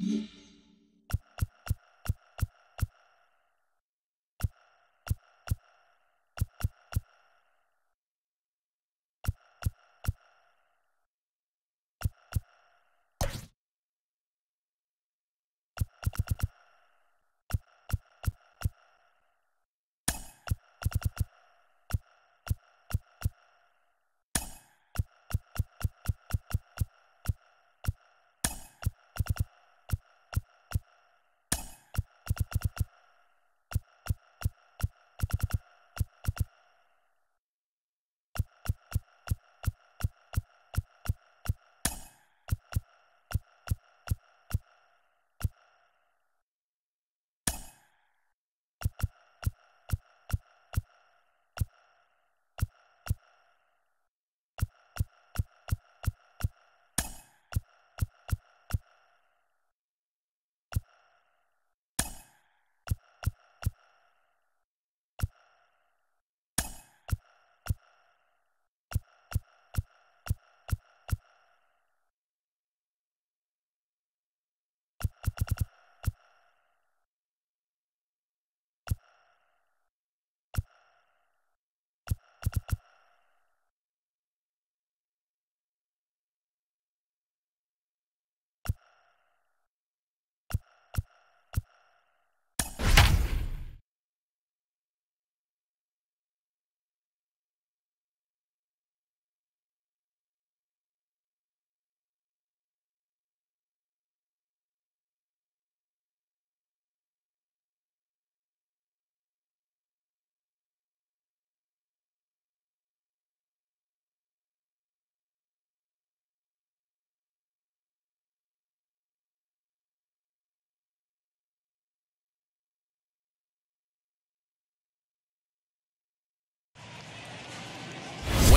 Yeah.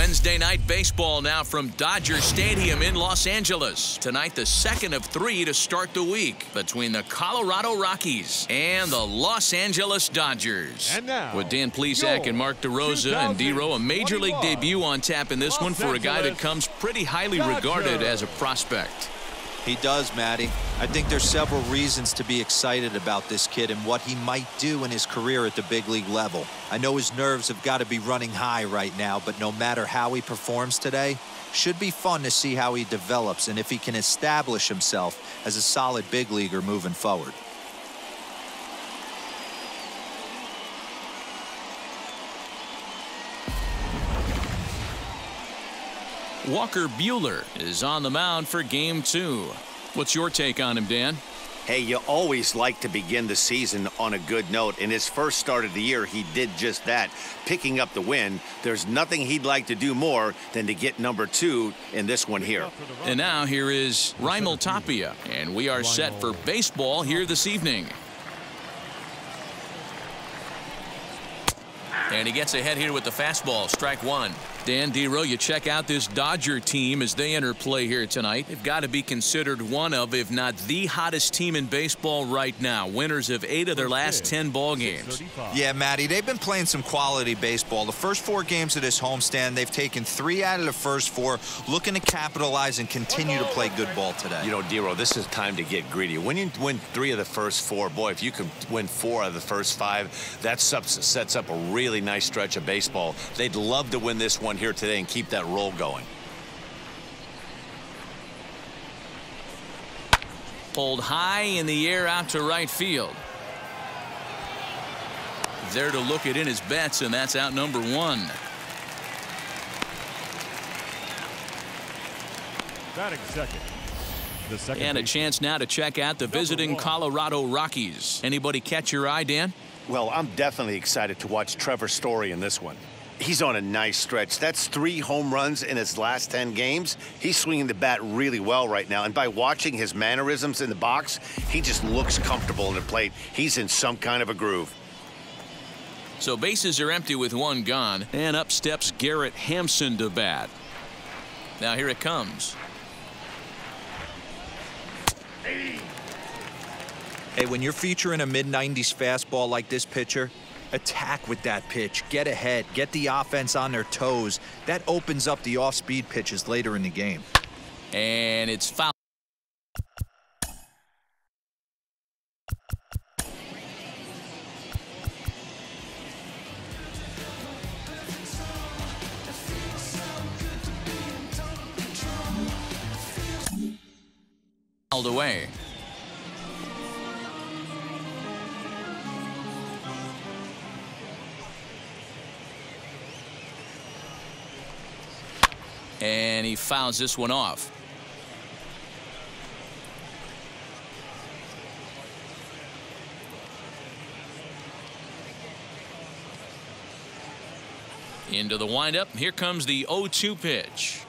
Wednesday night baseball now from Dodger Stadium in Los Angeles. Tonight, the second of three to start the week between the Colorado Rockies and the Los Angeles Dodgers. And now, With Dan Plesac and Mark DeRosa and D-Row, a major league debut on tap in this one for a guy that comes pretty highly regarded as a prospect. He does, Matty. I think there's several reasons to be excited about this kid and what he might do in his career at the big league level. I know his nerves have got to be running high right now, but no matter how he performs today, should be fun to see how he develops and if he can establish himself as a solid big leaguer moving forward. Walker Buehler is on the mound for game two. What's your take on him, Dan? Hey, you always like to begin the season on a good note. In his first start of the year, he did just that, picking up the win. There's nothing he'd like to do more than to get number two in this one here. And now here is Raimel Tapia, and we are set for baseball here this evening. And he gets ahead here with the fastball, strike one. Dan Dero, you check out this Dodger team as they enter play here tonight. They've got to be considered one of, if not the hottest team in baseball right now. Winners of eight of their last 10 ball games. Yeah, Matty, they've been playing some quality baseball. The first four games of this homestand, they've taken three out of the first four, looking to capitalize and continue to play good ball today. You know, Dero, this is time to get greedy. When you win three of the first four, boy, if you can win four of the first five, that sets up a really nice stretch of baseball. They'd love to win this one here today and keep that roll going. Pulled high in the air out to right field. There to look it in his bets, and that's out number one. Batting second. The second And a chance now to check out the visiting one. Colorado Rockies. Anybody catch your eye, Dan? Well, I'm definitely excited to watch Trevor Story in this one. He's on a nice stretch. That's three home runs in his last 10 games. He's swinging the bat really well right now. And by watching his mannerisms in the box, he just looks comfortable in the plate. He's in some kind of a groove. So bases are empty with one gone, and up steps Garrett Hampson to bat. Now here it comes. Hey, when you're featuring a mid-90s fastball like this pitcher, attack with that pitch, get ahead, get the offense on their toes. That opens up the off-speed pitches later in the game. And it's foul. away. And he fouls this one off. Into the windup. Here comes the 0-2 pitch.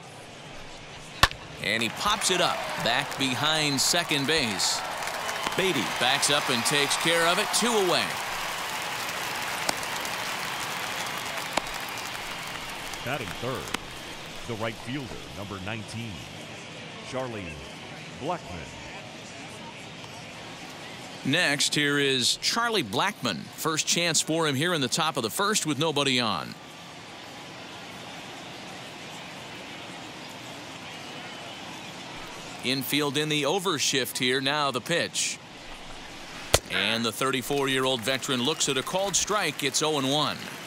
And he pops it up back behind second base. Beaty backs up and takes care of it. Two away. Batting third, the right fielder, number 19, Charlie Blackmon. Next, here is Charlie Blackmon. First chance for him here in the top of the first with nobody on. Infield in the overshift here. Now the pitch. And the 34-year-old veteran looks at a called strike. It's 0-1.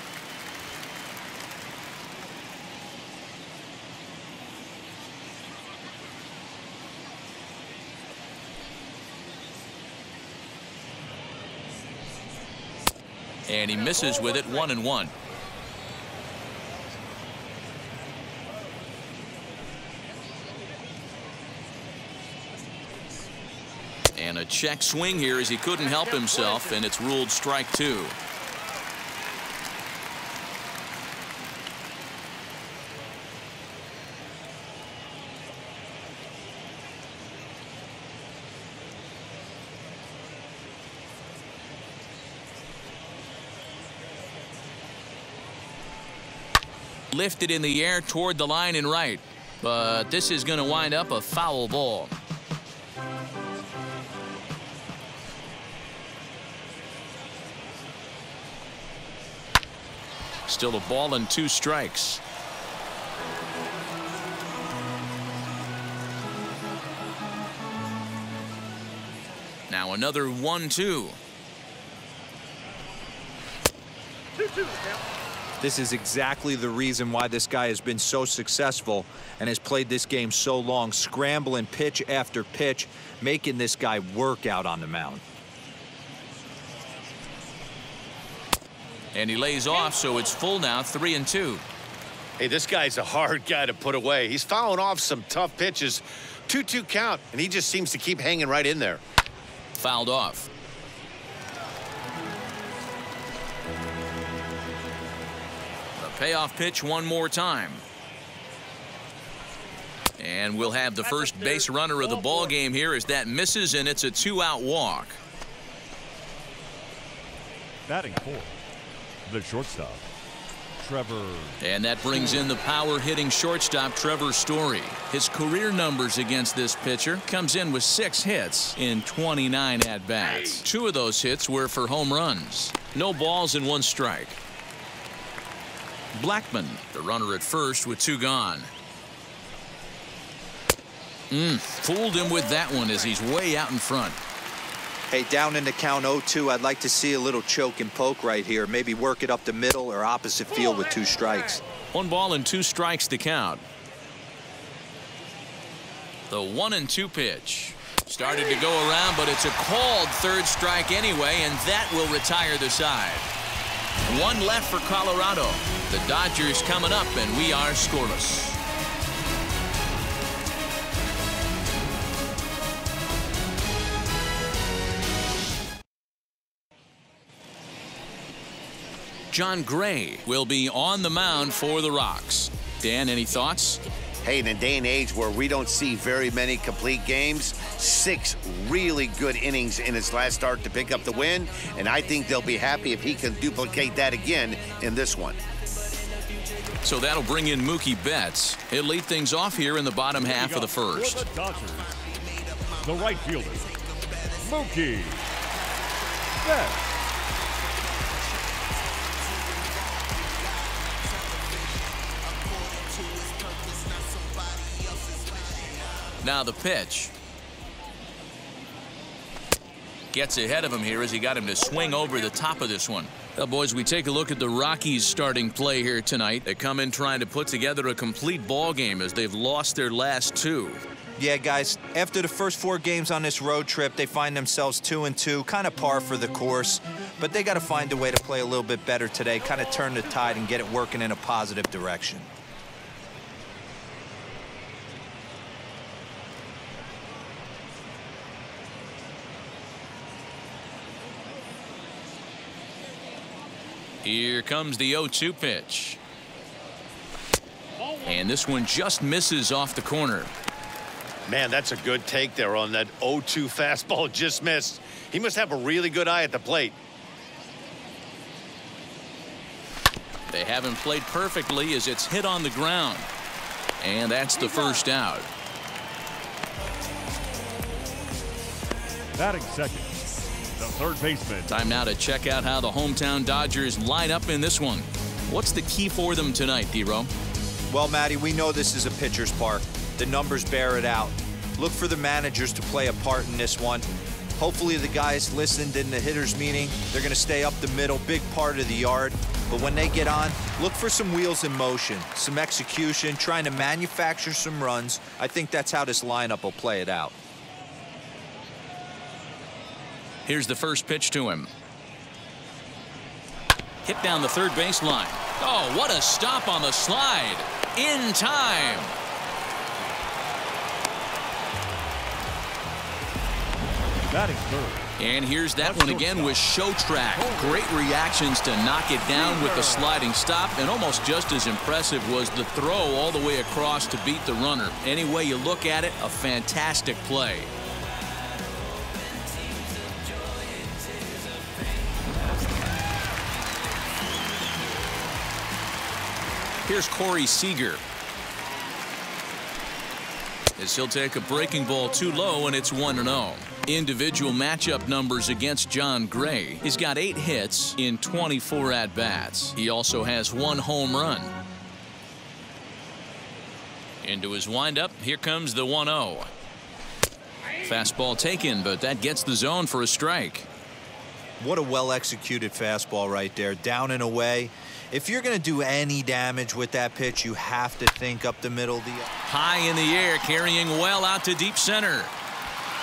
And he misses with it one and one. And a check swing here as he couldn't help himself and it's ruled strike two. lifted in the air toward the line and right. But this is going to wind up a foul ball. Still a ball and two strikes. Now another 1-2. This is exactly the reason why this guy has been so successful and has played this game so long, scrambling pitch after pitch, making this guy work out on the mound. And he lays off, so it's full now, three and two. Hey, this guy's a hard guy to put away. He's fouling off some tough pitches. 2-2 count, and he just seems to keep hanging right in there. Fouled off. Payoff pitch one more time. And we'll have the first base runner of the ball game here as that misses and it's a two-out walk. Batting fourth, the shortstop, Trevor. And that brings in the power hitting shortstop Trevor Story. His career numbers against this pitcher comes in with six hits in 29 at bats. Two of those hits were for home runs. No balls and one strike. Blackmon, the runner at first with two gone. Mm, fooled him with that one as he's way out in front. Hey, down in the count 0-2, I'd like to see a little choke and poke right here. Maybe work it up the middle or opposite field with two strikes. One ball and two strikes to count. The one and two pitch. Started to go around, but it's a called third strike anyway, and that will retire the side. One left for Colorado. The Dodgers coming up, and we are scoreless. Jon Gray will be on the mound for the Rocks. Dan, any thoughts? Hey, in a day and age where we don't see very many complete games, six really good innings in his last start to pick up the win, and I think they'll be happy if he can duplicate that again in this one. So that'll bring in Mookie Betts. He'll lead things off here in the bottom half of the first. The Dodgers, the right fielder, Mookie Betts. Now the pitch. Gets ahead of him here as he got him to swing over the top of this one. Well, boys, we take a look at the Rockies starting play here tonight. They come in trying to put together a complete ball game as they've lost their last two. Yeah, guys, after the first four games on this road trip, they find themselves two and two, kind of par for the course. But they got to find a way to play a little bit better today, kind of turn the tide and get it working in a positive direction. Here comes the 0-2 pitch. And this one just misses off the corner. Man, that's a good take there on that 0-2 fastball just missed. He must have a really good eye at the plate. They haven't played perfectly as it's hit on the ground. And that's the first out. Batting second, the third baseman. Time now to check out how the hometown Dodgers line up in this one. What's the key for them tonight, Dero? Well, Matty, we know this is a pitcher's park. The numbers bear it out. Look for the managers to play a part in this one. Hopefully the guys listened in the hitters meeting. They're going to stay up the middle, big part of the yard. But when they get on, look for some wheels in motion, some execution, trying to manufacture some runs. I think that's how this lineup will play it out. Here's the first pitch to him. Hit down the third baseline. Oh, what a stop on the slide. In time. Batting third. And here's that one again with Show Track. Great reactions to knock it down with the sliding stop, and almost just as impressive was the throw all the way across to beat the runner. Any way you look at it, a fantastic play. Here's Corey Seager. As he'll take a breaking ball too low, and it's 1-0. Individual matchup numbers against Jon Gray. He's got eight hits in 24 at-bats. He also has one home run. Into his windup, here comes the 1-0. Fastball taken, but that gets the zone for a strike. What a well-executed fastball right there, down and away. If you're going to do any damage with that pitch, you have to think up the middle. The High in the air, carrying well out to deep center.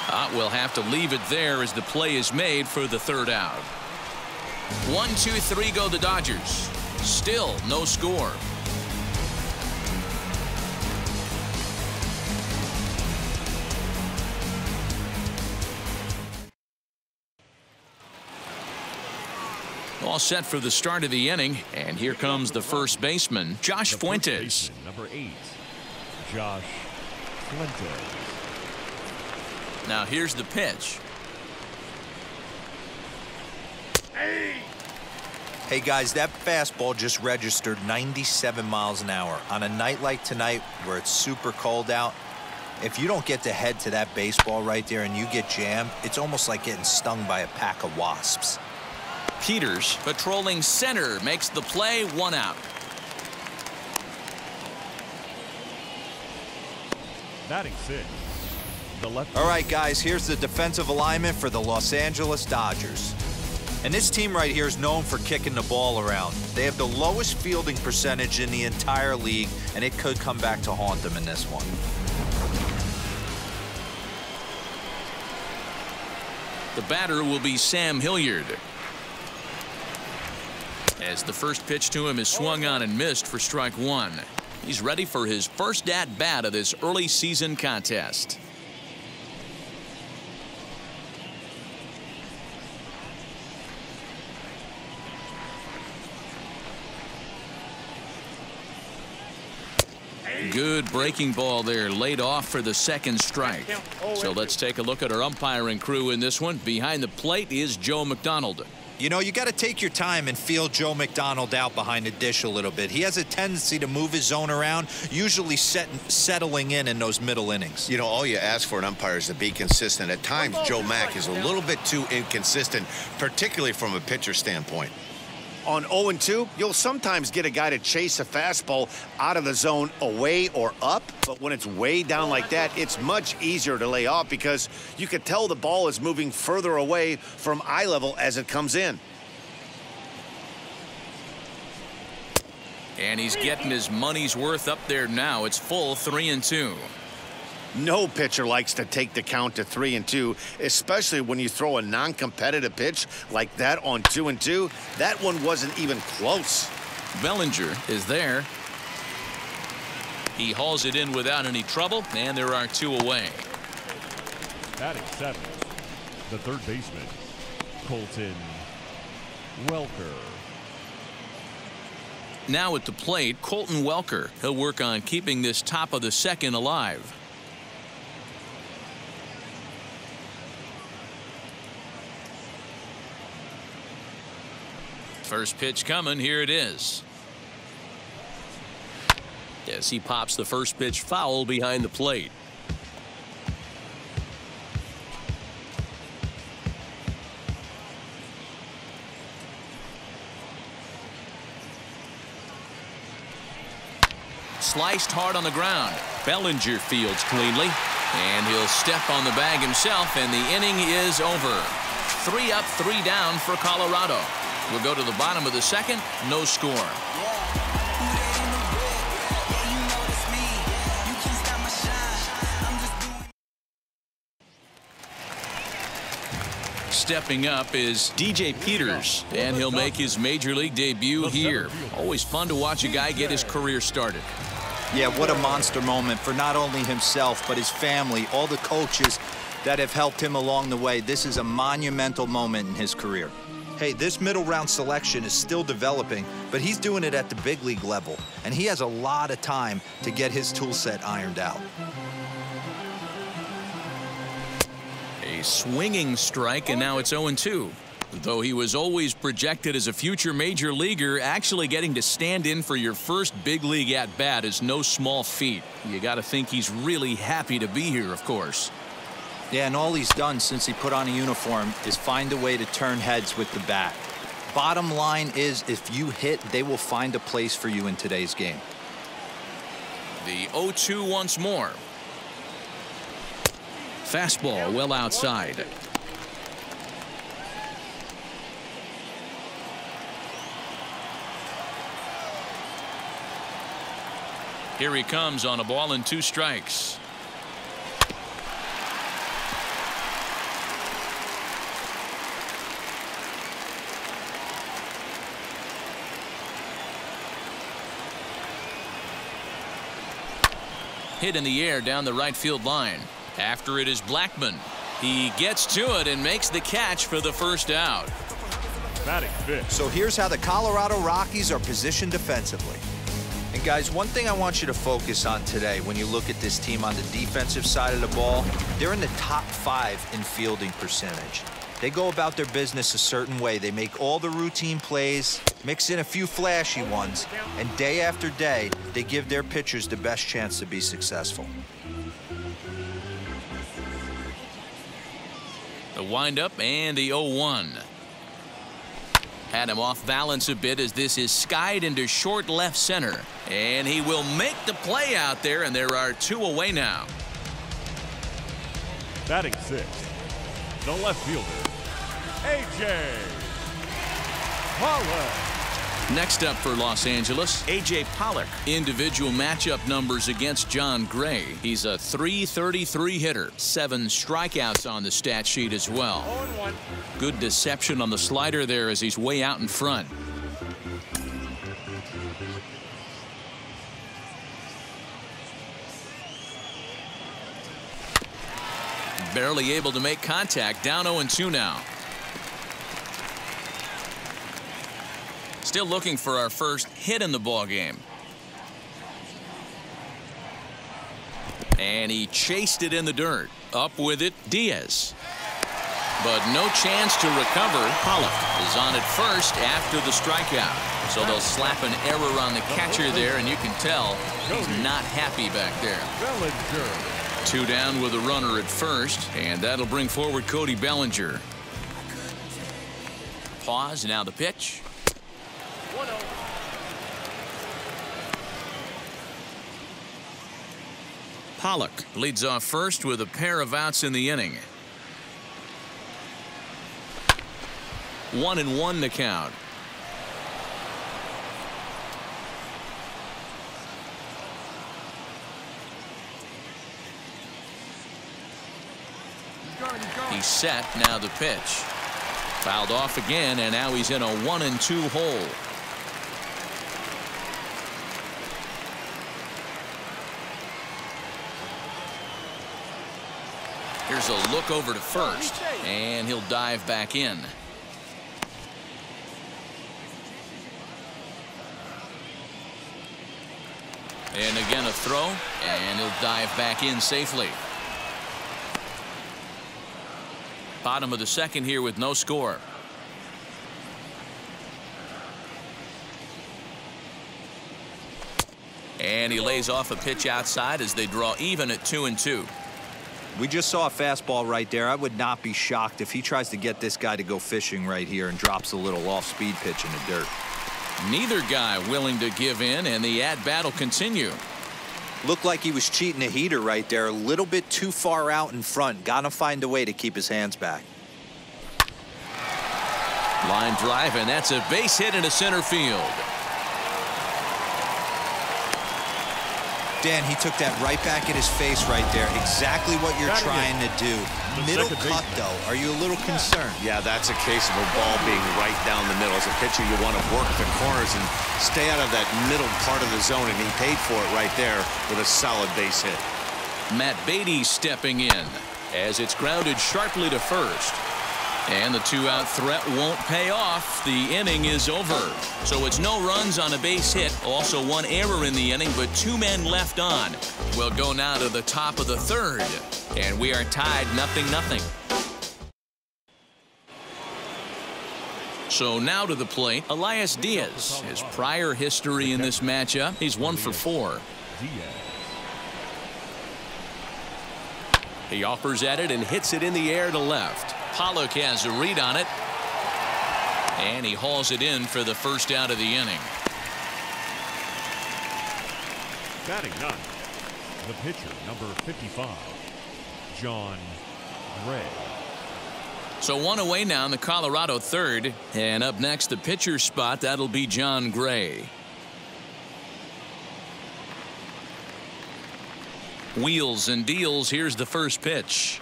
Uh, we'll have to leave it there as the play is made for the third out. One, two, three go the Dodgers. Still no score. All set for the start of the inning, and here comes the first baseman, Josh The Fuentes. baseman, number eight, Josh Fuentes. Now here's the pitch. Hey guys, that fastball just registered 97 miles an hour. On a night like tonight where it's super cold out, if you don't get to head to that baseball right there and you get jammed, it's almost like getting stung by a pack of wasps. Peters patrolling center makes the play one out. Batting six, the left. All right, guys, here's the defensive alignment for the Los Angeles Dodgers. And this team right here is known for kicking the ball around. They have the lowest fielding percentage in the entire league, and it could come back to haunt them in this one. The batter will be Sam Hilliard. As the first pitch to him is swung on and missed for strike one. He's ready for his first at bat of this early season contest. Good breaking ball there laid off for the second strike. So let's take a look at our umpiring crew in this one. Behind the plate is Joe McDonald. You know, you got to take your time and feel Joe McDonald out behind the dish a little bit. He has a tendency to move his zone around, usually set, settling in in those middle innings. You know, all you ask for an umpire is to be consistent. At times, Joe Mack is a little bit too inconsistent, particularly from a pitcher standpoint. On 0-2, you'll sometimes get a guy to chase a fastball out of the zone away or up, but when it's way down like that, it's much easier to lay off because you can tell the ball is moving further away from eye level as it comes in. And he's getting his money's worth up there now. It's full three and two. No pitcher likes to take the count to three and two, especially when you throw a non-competitive pitch like that on two and two. That one wasn't even close. Bellinger is there. He hauls it in without any trouble, and there are two away. Batting seventh, the third baseman, Colton Welker. Now at the plate, Colton Welker. He'll work on keeping this top of the second alive. First pitch coming. Here it is. Yes, he pops the first pitch foul behind the plate. Sliced hard on the ground. Bellinger fields cleanly. And he'll step on the bag himself, and the inning is over. Three up, three down for Colorado. We'll go to the bottom of the second. No score. Stepping up is DJ Peters, and he'll make his major league debut here. Always fun to watch a guy get his career started. Yeah, what a monster moment for not only himself, but his family, all the coaches that have helped him along the way. This is a monumental moment in his career. Hey, this middle round selection is still developing, but he's doing it at the big league level, and he has a lot of time to get his tool set ironed out. A swinging strike, and now it's 0-2. Though he was always projected as a future major leaguer, actually getting to stand in for your first big league at bat is no small feat. You got to think he's really happy to be here, of course. Yeah, and all he's done since he put on a uniform is find a way to turn heads with the bat. Bottom line is if you hit, they will find a place for you in today's game. The 0-2 once more. Fastball well outside. Here he comes on a ball and two strikes. Hit in the air down the right field line. After it is Blackmon. He gets to it and makes the catch for the first out. Batting fifth. So here's how the Colorado Rockies are positioned defensively. And guys, one thing I want you to focus on today when you look at this team on the defensive side of the ball, they're in the top five in fielding percentage. They go about their business a certain way. They make all the routine plays, mix in a few flashy ones, and day after day, they give their pitchers the best chance to be successful. The windup and the 0-1. Had him off balance a bit as this is skied into short left center. And he will make the play out there, and there are two away now. Batting sixth, the left fielder, A.J. Pollock. Next up for Los Angeles, A.J. Pollock. Individual matchup numbers against Jon Gray. He's a 333 hitter. Seven strikeouts on the stat sheet as well. Oh, Good deception on the slider there as he's way out in front. Barely able to make contact. Down 0-2 now. Still looking for our first hit in the ball game. And he chased it in the dirt. Up with it, Diaz. But no chance to recover. Pollock is on at first after the strikeout. So they'll slap an error on the catcher there, and you can tell he's not happy back there. Two down with a runner at first, and that'll bring forward Cody Bellinger. Pause, now the pitch. Oh. Pollock leads off first with a pair of outs in the inning. One and one to count. He's set. Now the pitch. Fouled off again, and now he's in a one and two hole. Here's a look over to first, and he'll dive back in. And again a throw, and he'll dive back in safely. Bottom of the second here with no score. And he lays off a pitch outside as they draw even at two and two. We just saw a fastball right there. I would not be shocked if he tries to get this guy to go fishing right here and drops a little off-speed pitch in the dirt. Neither guy willing to give in, and the at-bat will continue. Looked like he was cheating a heater right there. A little bit too far out in front. Got to find a way to keep his hands back. Line drive, and that's a base hit into center field. Dan, he took that right back at his face right there. Exactly what you're trying to do. Middle cut, though. Are you a little concerned? Yeah, that's a case of a ball being right down the middle. As a pitcher, you want to work the corners and stay out of that middle part of the zone, and he paid for it right there with a solid base hit. Matt Beaty stepping in as it's grounded sharply to first. And the two-out threat won't pay off. The inning is over. So it's no runs on a base hit. Also one error in the inning, but two men left on. We'll go now to the top of the third. And we are tied nothing nothing. So now to the plate, Elias Diaz. His prior history in this matchup, he's one for four. He offers at it and hits it in the air to left. Pollock has a read on it. And he hauls it in for the first out of the inning. Batting ninth, the pitcher, number 55, Jon Gray. So one away now in the Colorado third. And up next, the pitcher spot, that'll be Jon Gray. Wheels and deals. Here's the first pitch.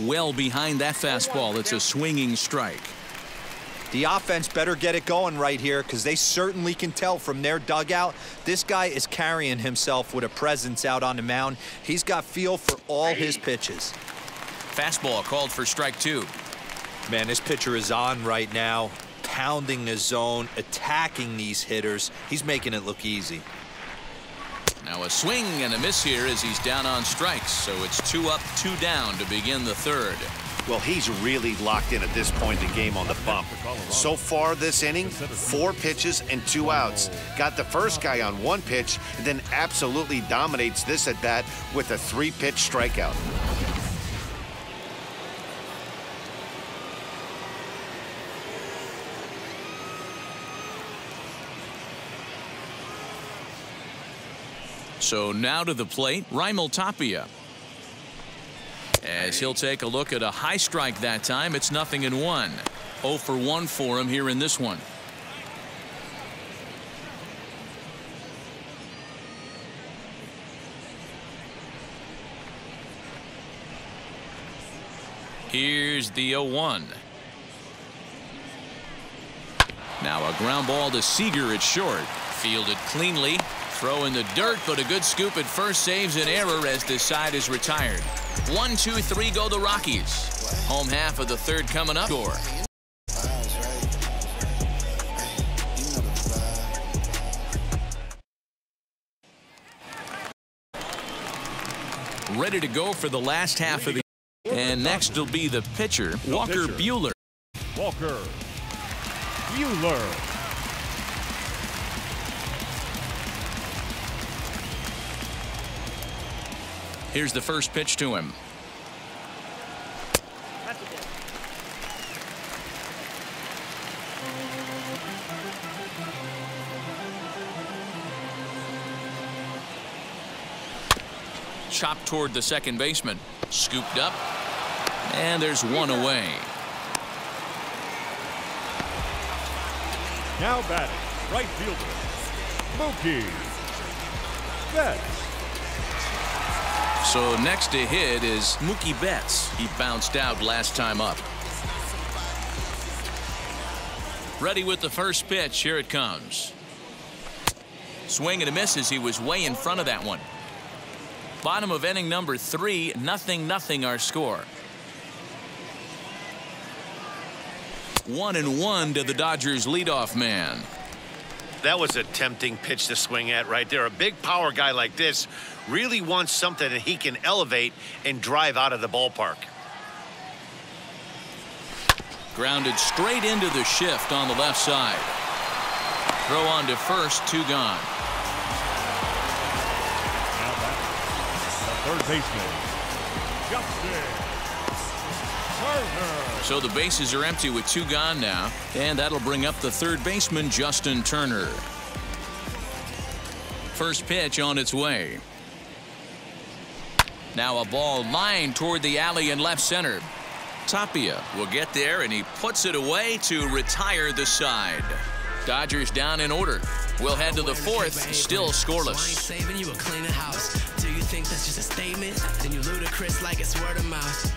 Well behind that fastball. It's a swinging strike. The offense better get it going right here because they certainly can tell from their dugout this guy is carrying himself with a presence out on the mound. He's got feel for all his pitches. Fastball called for strike two. Man, this pitcher is on right now, pounding the zone, attacking these hitters. He's making it look easy. Now a swing and a miss here as he's down on strikes. So it's two up, two down to begin the third. Well, he's really locked in at this point in the game on the bump. So far this inning, four pitches and two outs. Got the first guy on one pitch, and then absolutely dominates this at bat with a three-pitch strikeout. So now to the plate, Raimel Tapia. As he'll take a look at a high strike that time, it's nothing in one. 0 for 1 for him here in this one. Here's the 0-1. Now a ground ball to Seager at short. Fielded cleanly. Throw in the dirt, but a good scoop at first saves an error as this side is retired. One, two, three go the Rockies. Home half of the third coming up. Score. Ready to go for the last half of the and next will be the pitcher, Walker Buehler. Walker Buehler. Here's the first pitch to him. Chopped toward the second baseman. Scooped up. And there's one away. Now batting, right fielder, Mookie Betts. So next to hit is Mookie Betts. He bounced out last time up. Ready with the first pitch. Here it comes. Swing and a miss as he was way in front of that one. Bottom of inning number three, nothing, nothing our score. One and one to the Dodgers leadoff man. That was a tempting pitch to swing at right there. A big power guy like this really wants something that he can elevate and drive out of the ballpark. Grounded straight into the shift on the left side. Throw on to first, two gone. Now back. The third baseman, Justin Turner. So the bases are empty with two gone now, and that'll bring up the third baseman, Justin Turner. First pitch on its way. Now a ball lined toward the alley in left center. Tapia will get there, and he puts it away to retire the side. Dodgers down in order. We'll head to the fourth, still scoreless. saving you a cleaner house. Do you think that's just a statement? Then you ludicrous like it's word of mouth.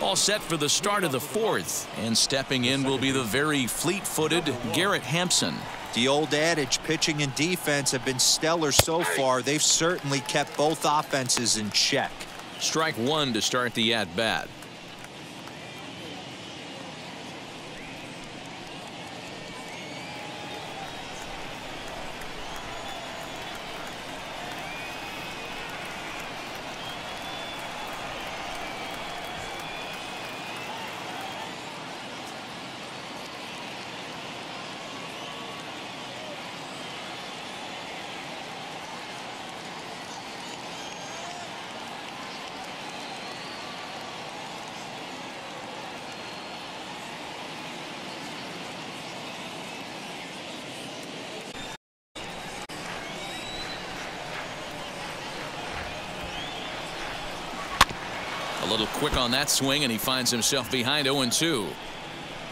All set for the start of the fourth. And stepping in will be the very fleet-footed Garrett Hampson. The old adage, pitching and defense have been stellar so far. They've certainly kept both offenses in check. Strike one to start the at-bat. Little quick on that swing, and he finds himself behind 0-2.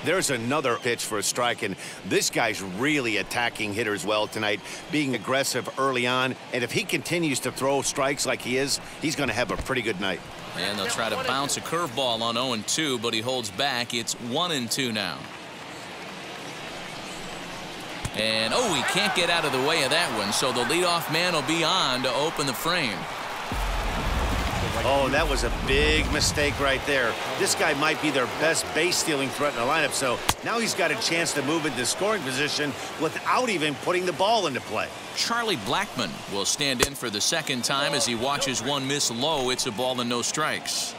There's another pitch for a strike, and this guy's really attacking hitters well tonight, being aggressive early on. And if he continues to throw strikes like he is, he's going to have a pretty good night. And they'll try to bounce a curveball on 0-2, but he holds back. It's 1-2 now. And, oh, he can't get out of the way of that one, so the leadoff man will be on to open the frame. Oh, that was a big mistake right there. This guy might be their best base stealing threat in the lineup, so now he's got a chance to move into scoring position without even putting the ball into play. Charlie Blackmon will stand in for the second time as he watches one miss low. It's a ball and no strikes.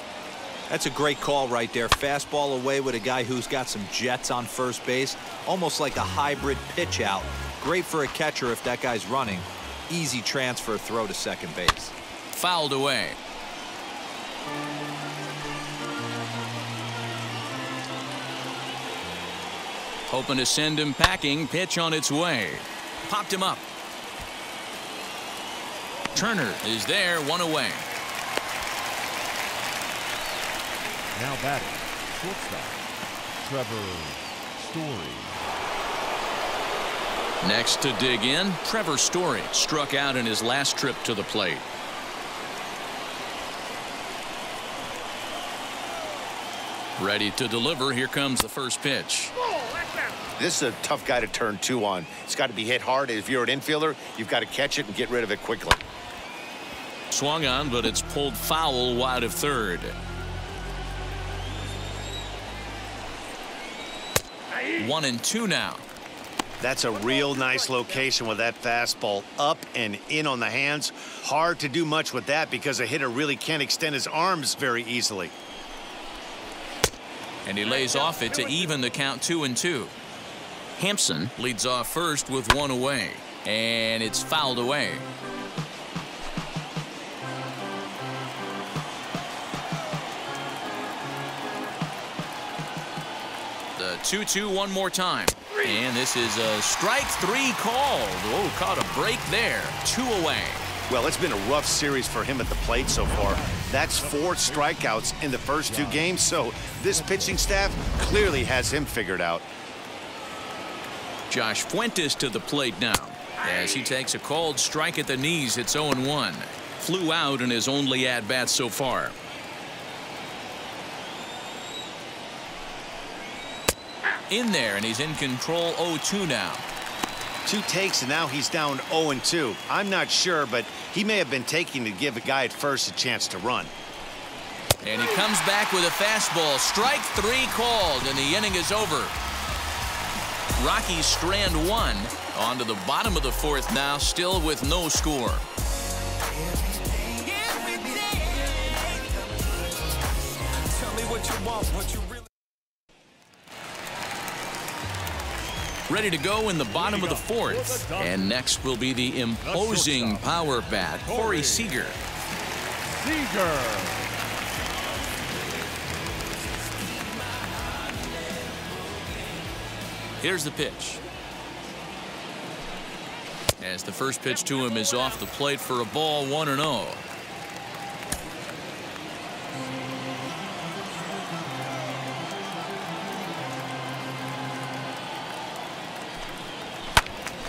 That's a great call right there. Fastball away with a guy who's got some jets on first base. Almost like a hybrid pitch out. Great for a catcher if that guy's running. Easy transfer throw to second base. Fouled away. Hoping to send him packing. Pitch on its way. Popped him up. Turner is there, one away. Now batting, shortstop, Trevor Story. Next to dig in, Trevor Story struck out in his last trip to the plate. Ready to deliver. Here comes the first pitch. This is a tough guy to turn two on. It's got to be hit hard. If you're an infielder, you've got to catch it and get rid of it quickly. Swung on, but it's pulled foul wide of third. One and two now. That's a real nice location with that fastball up and in on the hands. Hard to do much with that because a hitter really can't extend his arms very easily. And he lays off it to even the count two and two. Hampson leads off first with one away. And it's fouled away. The 2-2 one more time. And this is a strike three called. Oh, caught a break there. Two away. Well, it's been a rough series for him at the plate so far. That's four strikeouts in the first two games, so this pitching staff clearly has him figured out. Josh Fuentes to the plate now. As he takes a cold strike at the knees, it's 0-1. Flew out in his only at-bat so far. In there, and he's in control 0-2 now. Two takes, and now he's down 0-2. I'm not sure, but he may have been taking to give a guy at first a chance to run. And he comes back with a fastball. Strike three called, and the inning is over. Rockies strand one. On to the bottom of the fourth now, still with no score. Ready to go in the bottom of the fourth. And next will be the imposing power bat, Corey Seager. Seager. Here's the pitch. As the first pitch to him is off the plate for a ball 1 and 0.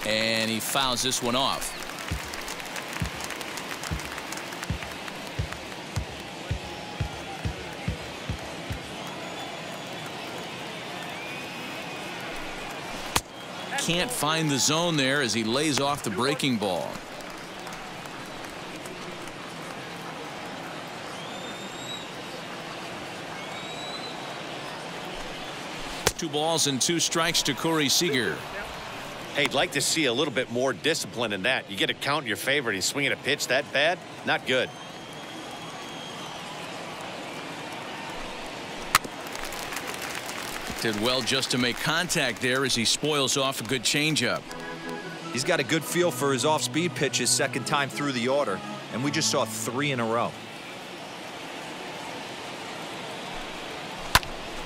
And he fouls this one off. Can't find the zone there as he lays off the breaking ball. Two balls and two strikes to Corey Seager. Hey, I'd like to see a little bit more discipline in that. You get a count in your favor and he's swinging a pitch that bad? Not good. Did well just to make contact there as he spoils off a good changeup. He's got a good feel for his off-speed pitches second time through the order, and we just saw three in a row.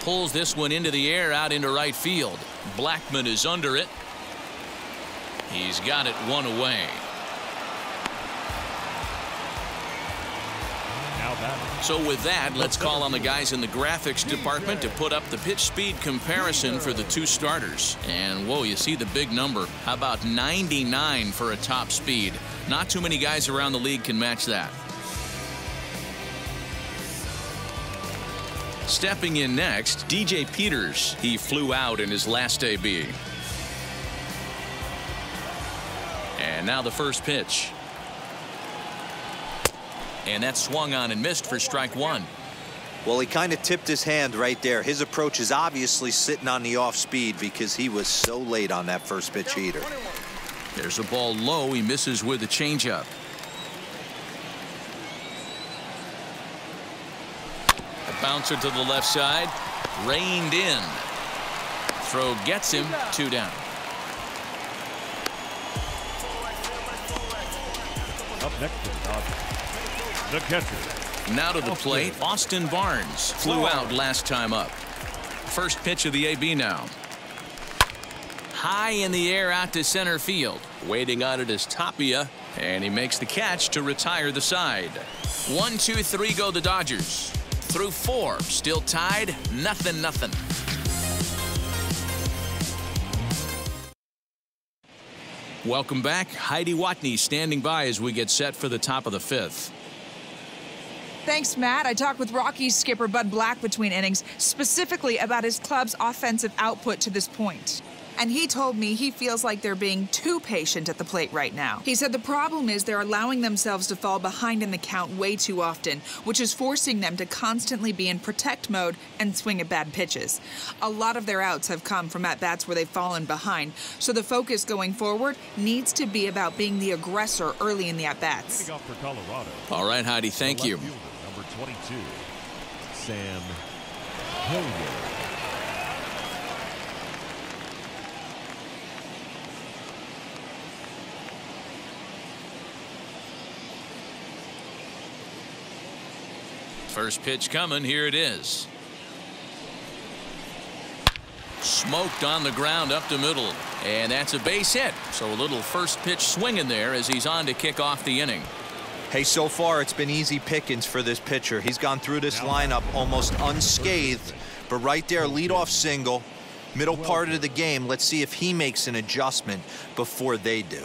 Pulls this one into the air out into right field. Blackmon is under it. He's got it one away. So with that, let's call on the guys in the graphics department to put up the pitch speed comparison for the two starters. And whoa, you see the big number. How about 99 for a top speed? Not too many guys around the league can match that. Stepping in next, DJ Peters. He flew out in his last AB. And now the first pitch. And that swung on and missed for strike one. Well, he kind of tipped his hand right there. His approach is obviously sitting on the off speed because he was so late on that first pitch heater. There's a ball low. He misses with a changeup. A bouncer to the left side. Reined in. Throw gets him. Two down. Up next to the catcher. Now to the plate, Austin Barnes flew out last time up. First pitch of the AB now. High in the air out to center field. Waiting on it is Tapia, and he makes the catch to retire the side. One, two, three go the Dodgers. Through four, still tied, nothing, nothing. Welcome back. Heidi Watney standing by as we get set for the top of the fifth. Thanks, Matt. I talked with Rockies skipper Bud Black between innings, specifically about his club's offensive output to this point. And he told me he feels like they're being too patient at the plate right now. He said the problem is they're allowing themselves to fall behind in the count way too often, which is forcing them to constantly be in protect mode and swing at bad pitches. A lot of their outs have come from at bats where they've fallen behind, so the focus going forward needs to be about being the aggressor early in the at bats. Leading off for Colorado. All right, Heidi, thank the you. Left fielder, Number 22, Sam Hilliard. First pitch coming. Here it is. Smoked on the ground up the middle. And that's a base hit. So a little first pitch swinging there as he's on to kick off the inning. Hey, so far it's been easy pickings for this pitcher. He's gone through this lineup almost unscathed, but right there, leadoff single, middle part of the game. Let's see if he makes an adjustment before they do.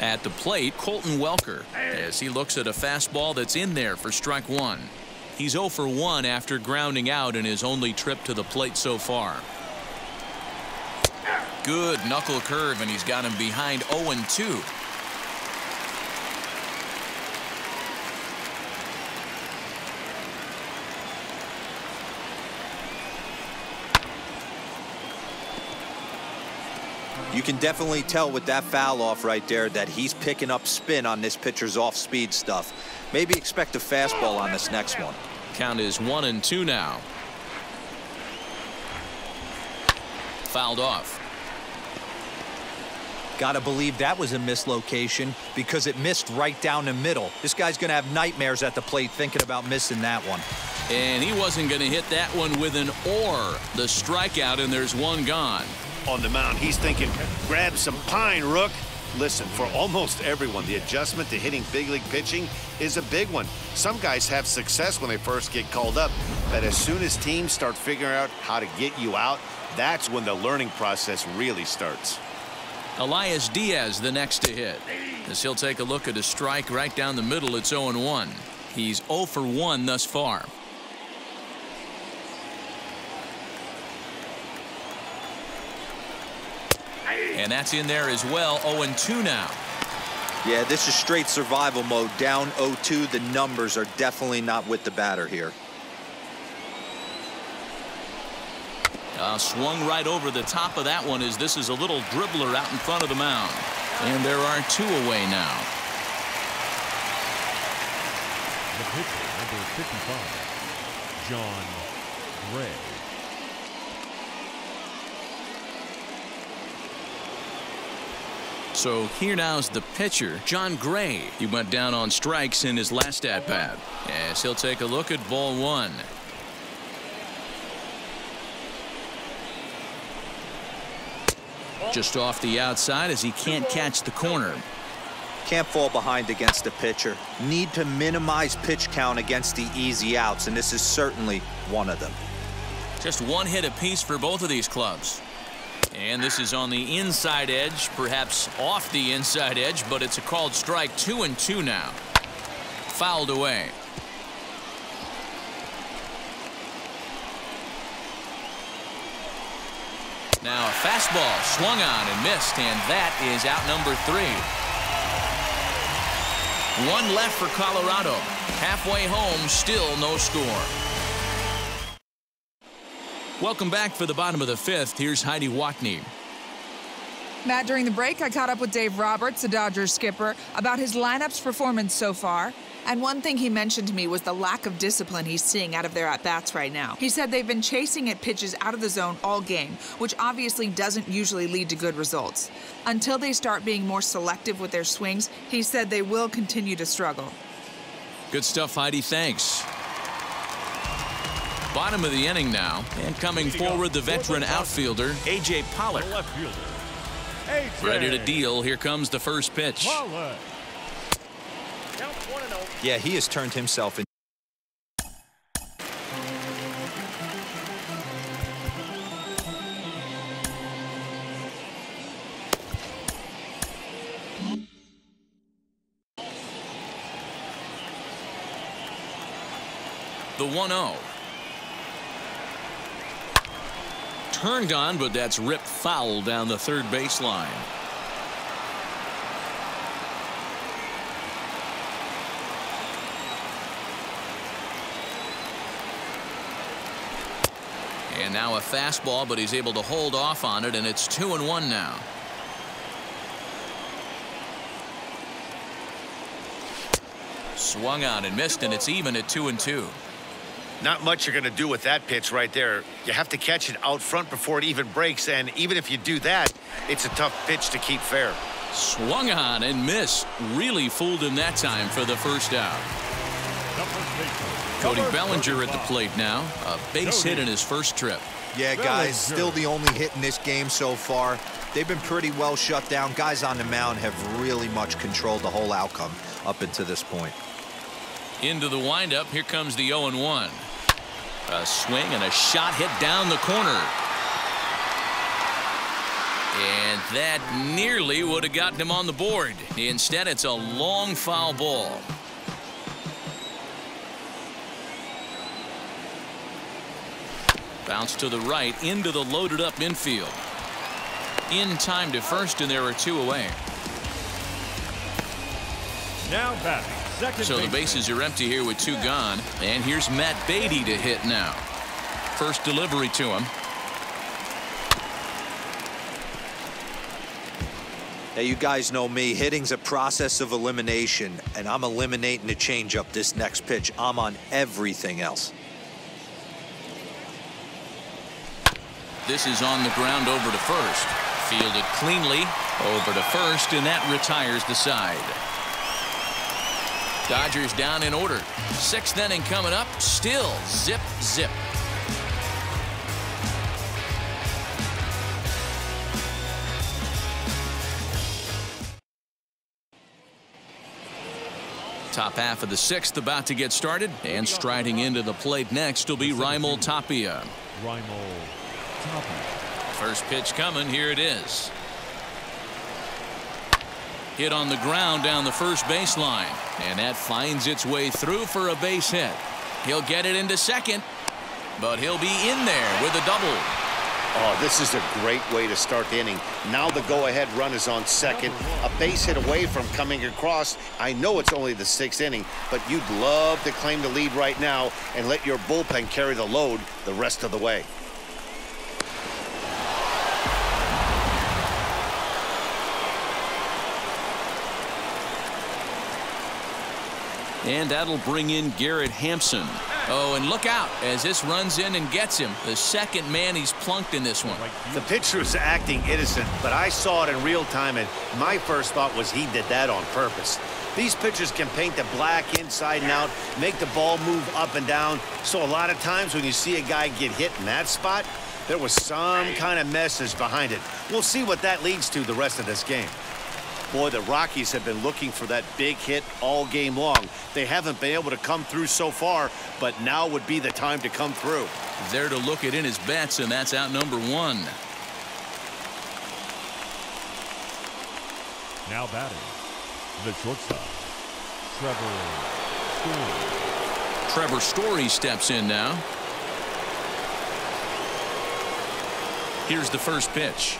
At the plate, Colton Welker, as he looks at a fastball that's in there for strike one. He's 0 for 1 after grounding out in his only trip to the plate so far. Good knuckle curve, and he's got him behind 0 and 2. You can definitely tell with that foul off right there that he's picking up spin on this pitcher's off speed stuff. Maybe expect a fastball on this next one. Count is one and two now. Fouled off. Gotta believe that was a mislocation because it missed right down the middle. This guy's gonna have nightmares at the plate thinking about missing that one. And he wasn't going to hit that one with an or. The strikeout, and there's one gone. On the mound, he's thinking, grab some pine, Rook. Listen, for almost everyone, the adjustment to hitting big league pitching is a big one. Some guys have success when they first get called up, but as soon as teams start figuring out how to get you out, that's when the learning process really starts. Elias Diaz the next to hit. As he'll take a look at a strike right down the middle, it's 0 1. He's 0 for 1 thus far. And that's in there as well, 0 2 now. Yeah, this is straight survival mode. Down 0-2. The numbers are definitely not with the batter here. Uh, swung right over the top of that one as this is a little dribbler out in front of the mound. And there are two away now. The pitcher, number 55, Jon Gray. So here now's the pitcher, Jon Gray. He went down on strikes in his last at bat. Yes, he'll take a look at ball one. Just off the outside as he can't catch the corner. Can't fall behind against the pitcher. Need to minimize pitch count against the easy outs, and this is certainly one of them. Just one hit apiece for both of these clubs. And this is on the inside edge, perhaps off the inside edge, but it's a called strike two and two now. Fouled away. Now a fastball swung on and missed, and that is out number three. One left for Colorado. Halfway home, still no score. Welcome back for the bottom of the fifth. Here's Heidi Watney. Matt, during the break, I caught up with Dave Roberts, the Dodgers skipper, about his lineup's performance so far. And one thing he mentioned to me was the lack of discipline he's seeing out of their at bats right now. He said they've been chasing at pitches out of the zone all game, which obviously doesn't usually lead to good results. Until they start being more selective with their swings, he said they will continue to struggle. Good stuff, Heidi. Thanks. Bottom of the inning now, and coming forward, the veteran outfielder, A.J. Pollock. Left fielder, Ready to deal. Here comes the first pitch. Pollock. Yeah, he has turned himself in. The 1 0. Turned on, but that's ripped foul down the third baseline. And now a fastball, but he's able to hold off on it, and it's 2 and 1 now. Swung on and missed, and it's even at 2 and 2. Not much you're going to do with that pitch right there. You have to catch it out front before it even breaks, and even if you do that, it's a tough pitch to keep fair. Swung on and missed. Really fooled him that time for the first out. Cody Bellinger at the plate now. A base hit in his first trip. Yeah, guys, still the only hit in this game so far. They've been pretty well shut down. Guys on the mound have really much controlled the whole outcome up until this point. Into the windup. Here comes the 0 1. A swing and a shot hit down the corner. And that nearly would have gotten him on the board. Instead, it's a long foul ball. Bounce to the right into the loaded up infield. In time to first, and there are two away. Now batting, second So the baseman. bases are empty here with two gone. And here's Matt Beaty to hit now. First delivery to him. Hey, you guys know me. Hitting's a process of elimination, and I'm eliminating the changeup this next pitch. I'm on everything else. This is on the ground over to first. Fielded cleanly over to first, and that retires the side. Dodgers down in order. Sixth inning coming up. Still zip, zip. Top half of the sixth about to get started. And striding into the plate next will be Raimel Tapia. Raimel. First pitch coming. Here it is. Hit on the ground down the first baseline. And that finds its way through for a base hit. He'll get it into second. But he'll be in there with a double. Oh, this is a great way to start the inning. Now the go-ahead run is on second. A base hit away from coming across. I know it's only the sixth inning, but you'd love to claim the lead right now and let your bullpen carry the load the rest of the way. And that'll bring in Garrett Hampson. Oh, and look out as this runs in and gets him. The second man he's plunked in this one. The pitcher was acting innocent, but I saw it in real time, and my first thought was he did that on purpose. These pitchers can paint the black inside and out, make the ball move up and down. So a lot of times when you see a guy get hit in that spot, there was some kind of message behind it. We'll see what that leads to the rest of this game. Boy, the Rockies have been looking for that big hit all game long. They haven't been able to come through so far, but now would be the time to come through. There to look at in his bets, and that's out number one. Now batting, the shortstop, Trevor Story. Trevor Story steps in now. Here's the first pitch.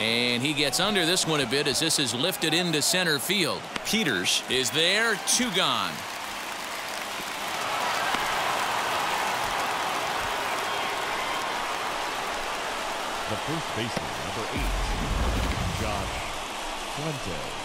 And he gets under this one a bit as this is lifted into center field. Peters is there, two gone. The first baseman, number eight, Josh Fuentes.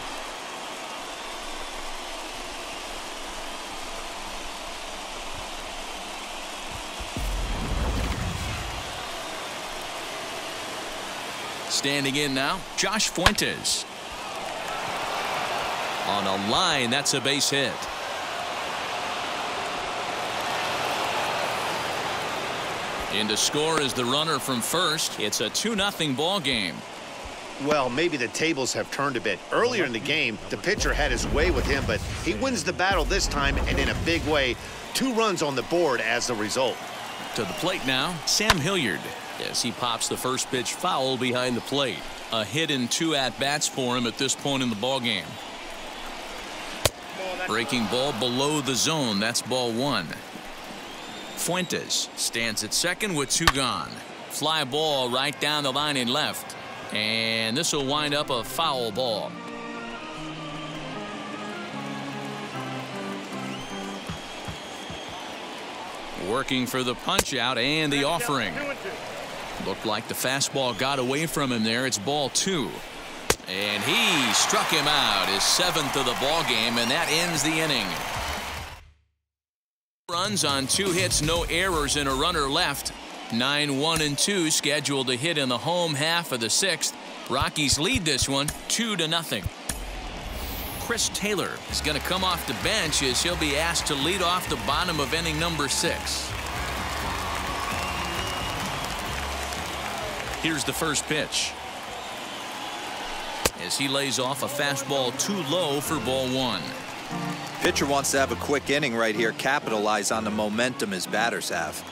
Standing in now, Josh Fuentes. On a line, that's a base hit. In to score is the runner from first. It's a 2-0 ball game. Well, maybe the tables have turned a bit. Earlier in the game, the pitcher had his way with him, but he wins the battle this time and in a big way. Two runs on the board as a result. To the plate now, Sam Hilliard. As he pops the first pitch foul behind the plate. A hit in two at-bats for him at this point in the ball game. Breaking ball below the zone. That's ball one. Fuentes stands at second with two gone. Fly ball right down the line and left. And this will wind up a foul ball. Working for the punch out and the offering. Looked like the fastball got away from him there. It's ball two. And he struck him out his seventh of the ball game and that ends the inning. Runs on two hits, no errors and a runner left. 9 1 and 2 scheduled to hit in the home half of the sixth. Rockies lead this one 2 to nothing. Chris Taylor is going to come off the bench as he'll be asked to lead off the bottom of inning number six. Here's the first pitch. As he lays off a fastball too low for ball one. Pitcher wants to have a quick inning right here, capitalize on the momentum his batters have.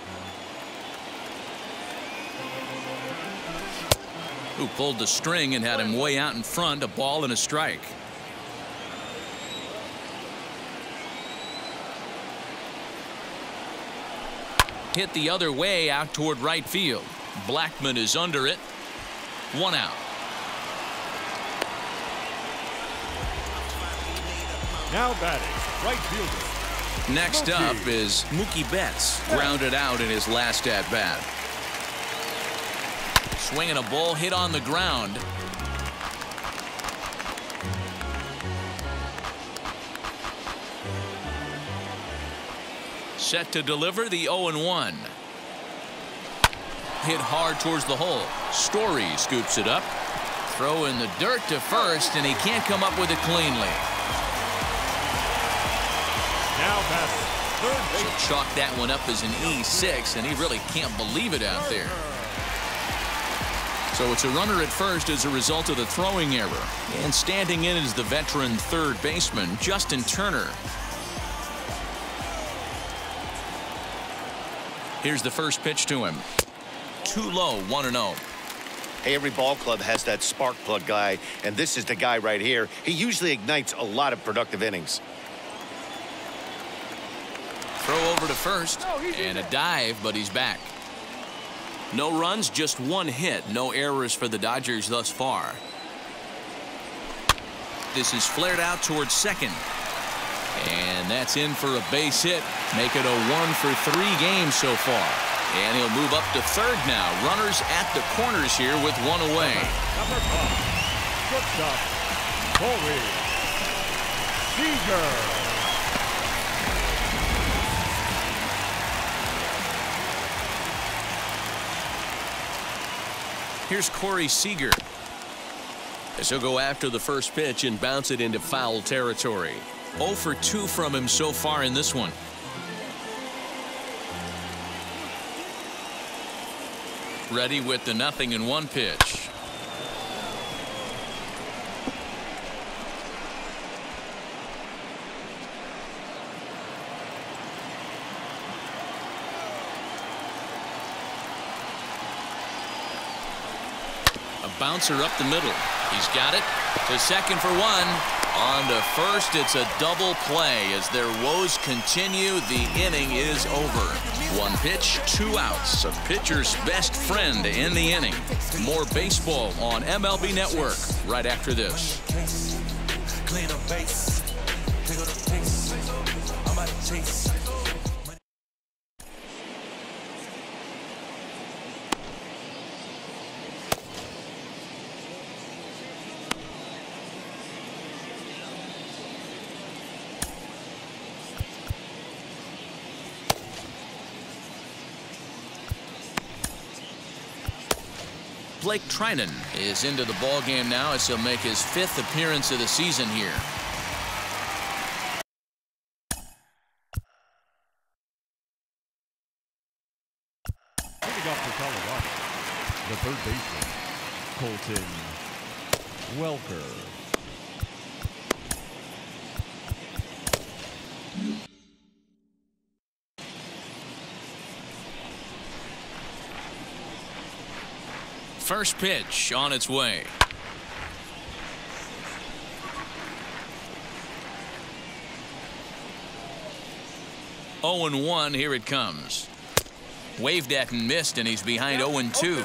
who pulled the string and had him way out in front, a ball and a strike. Hit the other way out toward right field. Blackmon is under it. One out. Now batting, right fielder. Next Mookie. up is Mookie Betts, grounded out in his last at bat. Swinging a ball hit on the ground. Set to deliver the 0-1. Hit hard towards the hole. Story scoops it up. Throw in the dirt to first, and he can't come up with it cleanly. Now third So base. chalk that one up as an E6, and he really can't believe it out there. So it's a runner at first as a result of the throwing error. And standing in is the veteran third baseman, Justin Turner. Here's the first pitch to him. Too low, 1 0. Hey, every ball club has that spark plug guy, and this is the guy right here. He usually ignites a lot of productive innings. Throw over to first and a dive, but he's back. No runs, just one hit. No errors for the Dodgers thus far. This is flared out towards second. And that's in for a base hit. Make it a one for three games so far. And he'll move up to third now. Runners at the corners here with one away. Number five, shortstop, Corey Seager. Here's Corey Seager. As he'll go after the first pitch and bounce it into foul territory. 0 for 2 from him so far in this one. Ready with the nothing in one pitch. A bouncer up the middle. He's got it to second for one. On to first, it's a double play. As their woes continue, the inning is over. One pitch, two outs. A pitcher's best friend in the inning. More baseball on MLB Network right after this. Clean the base. I'm chase. Blake Treinen is into the ball game now as he'll make his fifth appearance of the season here. The third baseman, Colton Welker. First pitch on its way. Oh and 1, here it comes. Waved at and missed, and he's behind 0 and 2.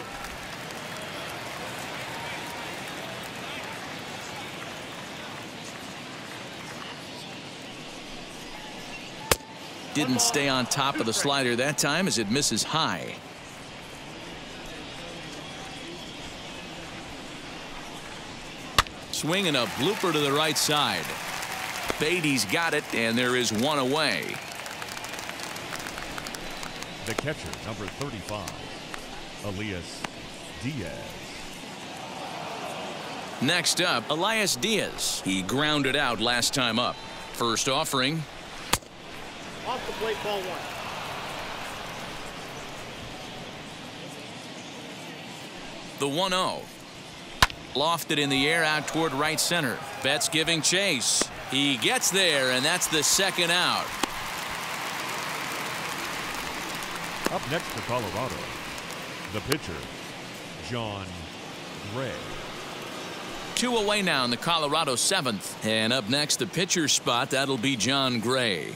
Didn't stay on top of the slider that time as it misses high. Swinging a blooper to the right side. Beaty's got it, and there is one away. The catcher, number 35, Elias Diaz. Next up, Elias Diaz. He grounded out last time up. First offering. Off the plate, ball one. The 1 0. Lofted in the air out toward right center. Betts giving chase. He gets there, and that's the second out. Up next for Colorado, the pitcher, Jon Gray. Two away now in the Colorado seventh. And up next, the pitcher spot. That'll be Jon Gray.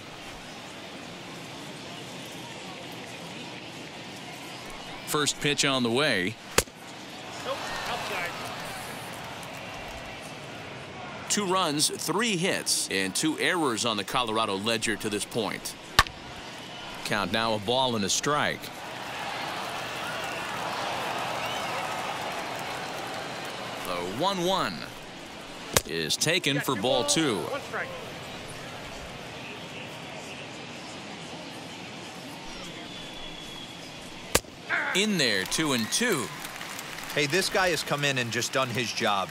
First pitch on the way. Nope, outside. Two runs, three hits, and two errors on the Colorado ledger to this point. Count now a ball and a strike. The 1 1 is taken for ball two. In there, two and two. Hey, this guy has come in and just done his job.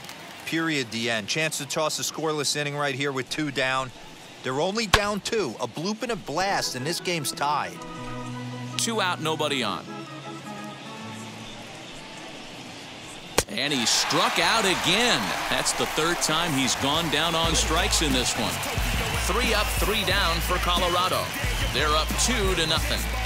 Period. The end. Chance to toss a scoreless inning right here with two down. They're only down two. A bloop and a blast, and this game's tied. Two out, nobody on. And he struck out again. That's the third time he's gone down on strikes in this one. Three up, three down for Colorado. They're up two to nothing.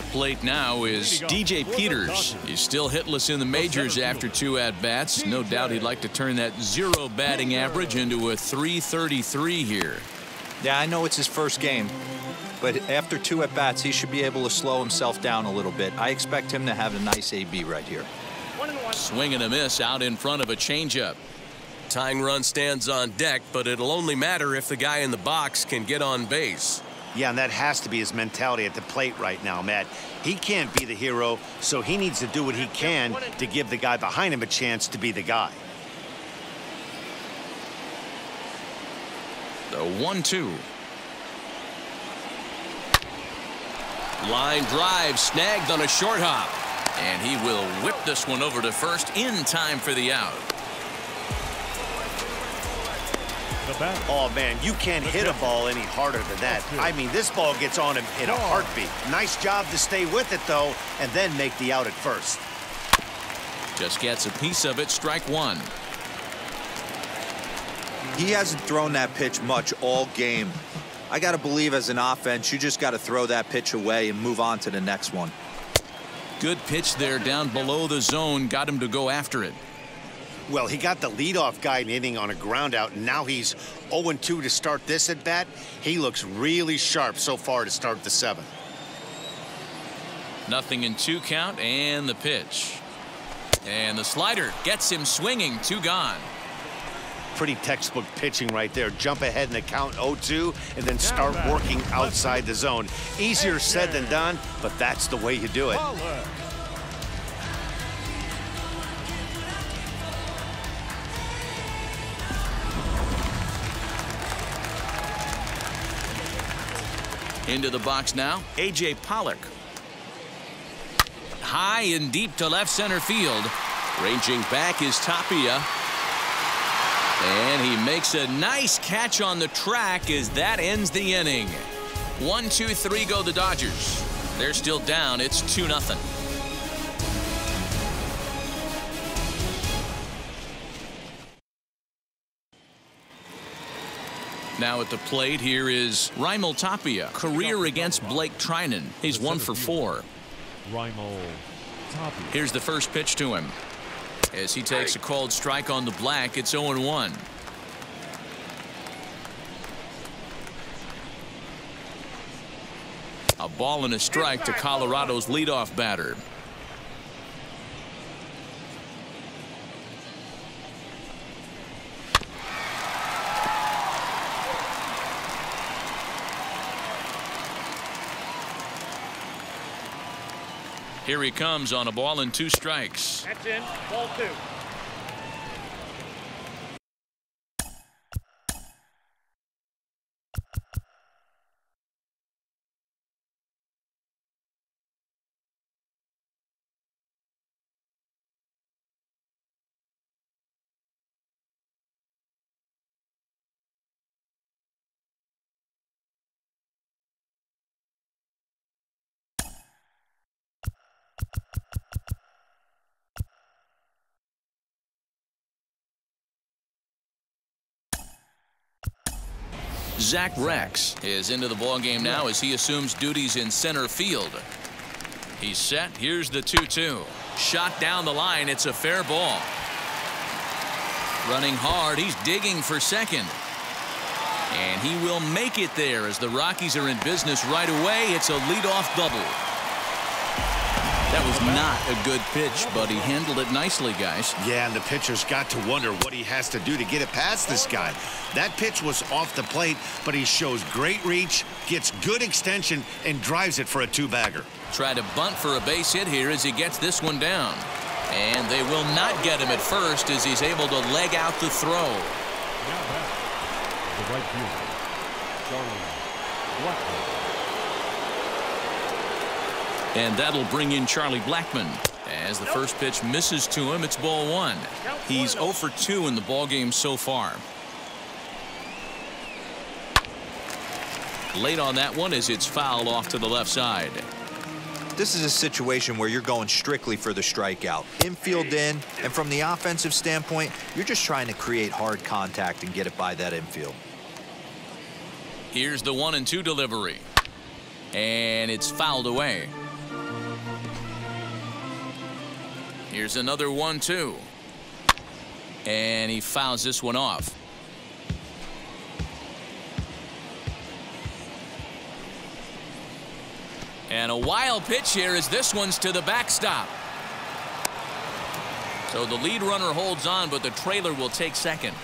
The plate now is DJ Peters. He's still hitless in the majors after two at-bats. No doubt he'd like to turn that zero batting average into a 333 here. Yeah, I know it's his first game, but after two at bats, he should be able to slow himself down a little bit. I expect him to have a nice AB right here. One. Swing and a miss out in front of a changeup. Tying run stands on deck, but it'll only matter if the guy in the box can get on base. Yeah, and that has to be his mentality at the plate right now, Matt. He can't be the hero, so he needs to do what he can to give the guy behind him a chance to be the guy. The 1 2. Line drive snagged on a short hop. And he will whip this one over to first in time for the out. The batter. Oh, man, you can't hit a ball any harder than that. I mean, this ball gets on him in a heartbeat. Nice job to stay with it, though, and then make the out at first. Just gets a piece of it, strike one. He hasn't thrown that pitch much all game. I got to believe as an offense, you just got to throw that pitch away and move on to the next one. Good pitch there down below the zone, got him to go after it. Well, he got the leadoff guy in inning on a ground out, and now he's 0-2 to start this at bat. He looks really sharp so far to start the seventh. Nothing in two count and the pitch. And the slider gets him swinging, two gone. Pretty textbook pitching right there. Jump ahead in the count 0-2 and then start working outside the zone. Easier said than done, but that's the way you do it. Into the box now, A.J. Pollock. High and deep to left center field. Ranging back is Tapia. And he makes a nice catch on the track as that ends the inning. One, two, three go the Dodgers. They're still down. It's 2 nothing. Now at the plate here is Raimel Tapia. Career against Blake Treinen. He's one for four. Raimel Tapia. Here's the first pitch to him. As he takes a called strike on the black, it's 0 1. A ball and a strike to Colorado's leadoff batter. Here he comes on a ball and two strikes. That's in. Ball two. Zach Reks is into the ballgame now as he assumes duties in center field. He's set. Here's the 2-2. Shot down the line. It's a fair ball. Running hard. He's digging for second. And he will make it there as the Rockies are in business right away. It's a leadoff double. That was not a good pitch, but he handled it nicely, guys. Yeah, and the pitcher's got to wonder what he has to do to get it past this guy. That pitch was off the plate, but he shows great reach, gets good extension, and drives it for a two-bagger. Try to bunt for a base hit here as he gets this one down. And they will not get him at first as he's able to leg out the throw. Now back. The right fielder, Charlie Blackmon. And that'll bring in Charlie Blackmon. As the first pitch misses to him, it's ball one. He's 0 for 2 in the ball game so far. Late on that one as it's fouled off to the left side. This is a situation where you're going strictly for the strikeout. Infield in, and from the offensive standpoint, you're just trying to create hard contact and get it by that infield. Here's the one and two delivery. And it's fouled away. Here's another one two. And he fouls this one off. And a wild pitch here as this one's to the backstop. So the lead runner holds on, but the trailer will take second.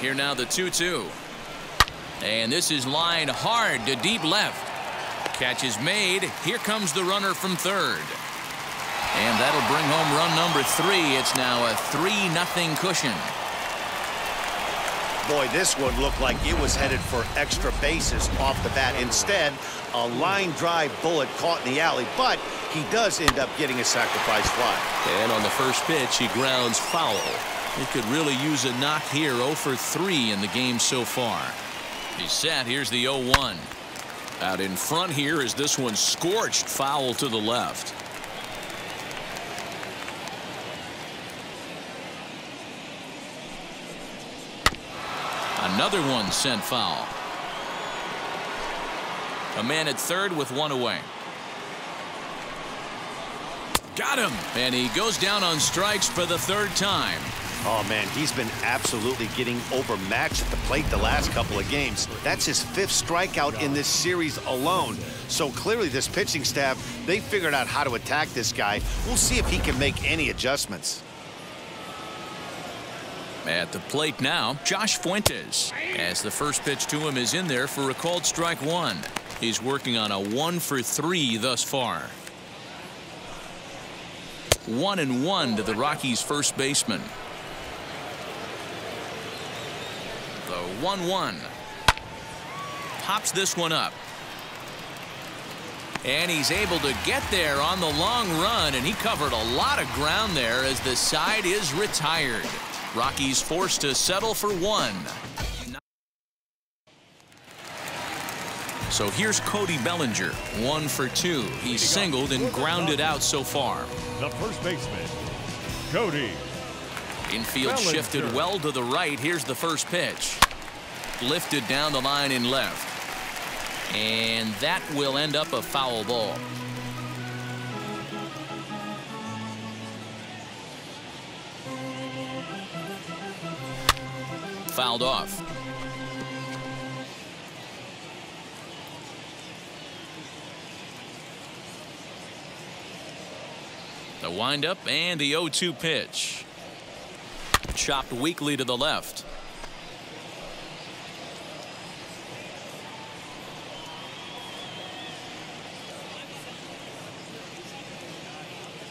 Here now the 2-2. And this is lined hard to deep left. Catch is made. Here comes the runner from third. And that'll bring home run number three. It's now a 3 nothing cushion. Boy, this one looked like it was headed for extra bases off the bat. Instead, a line drive bullet caught in the alley, but he does end up getting a sacrifice fly. And on the first pitch, he grounds foul. He could really use a knock here 0 for 3 in the game so far. He's set. Here's the 0-1. Out in front here is this one scorched foul to the left. Another one sent foul. A man at third with one away. Got him. And he goes down on strikes for the third time. Oh, man, he's been absolutely getting overmatched at the plate the last couple of games. That's his fifth strikeout in this series alone. So clearly this pitching staff, they figured out how to attack this guy. We'll see if he can make any adjustments. At the plate now, Josh Fuentes. As the first pitch to him is in there for a called strike one. He's working on a one for three thus far. One and one to the Rockies first baseman. The 1-1. Pops this one up. And he's able to get there on the long run, and he covered a lot of ground there as the side is retired. Rockies forced to settle for one. So here's Cody Bellinger, one for two. He's singled and grounded out so far. The first baseman, Cody. Infield Bellinger. shifted well to the right. Here's the first pitch. Lifted down the line in left. And that will end up a foul ball. Fouled off. The windup and the 0-2 pitch. Chopped weakly to the left.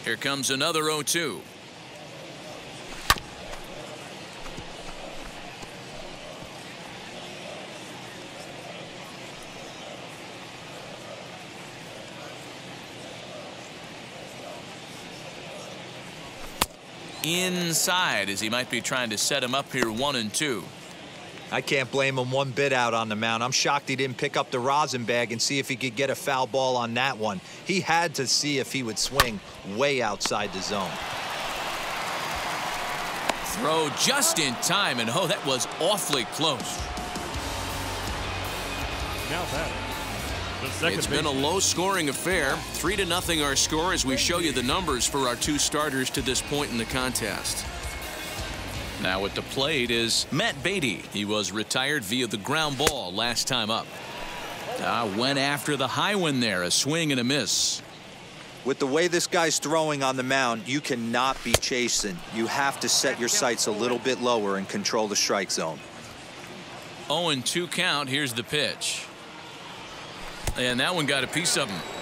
Here comes another 0-2. Inside as he might be trying to set him up here one and two. I can't blame him one bit out on the mound. I'm shocked he didn't pick up the rosin bag and see if he could get a foul ball on that one. He had to see if he would swing way outside the zone. Throw just in time, and oh, that was awfully close. Now batting. The It's been a low scoring affair. Three to nothing our score as we show you the numbers for our two starters to this point in the contest. Now at the plate is Matt Beaty. He was retired via the ground ball last time up. Uh, went after the high one there, a swing and a miss. With the way this guy's throwing on the mound, you cannot be chasing. You have to set your sights a little bit lower and control the strike zone. 0 and 2 count. Here's the pitch. And that one got a piece of him.